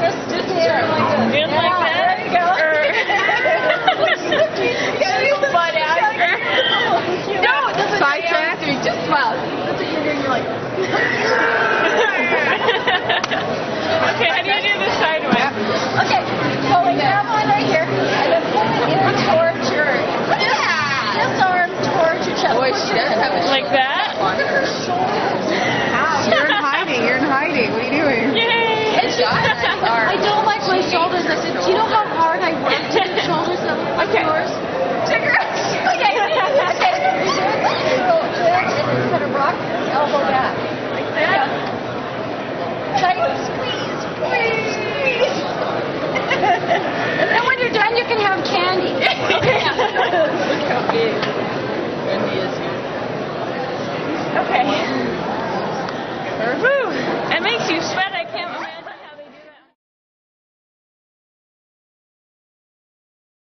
just just turn like this. Just like that? There you go. Gotta do the butt out. no, it doesn't. Side track? Just smile. That's what you're doing. You're like. okay, how do you do the side one? Okay, so we grab one right here, and then pull it in towards your, this, this arm towards your chest. Boy, she does have a Like that? Woo!